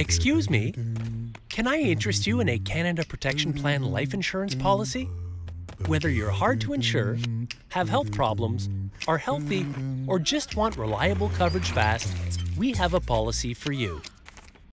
Excuse me, can I interest you in a Canada Protection Plan life insurance policy? Whether you're hard to insure, have health problems, are healthy, or just want reliable coverage fast, we have a policy for you.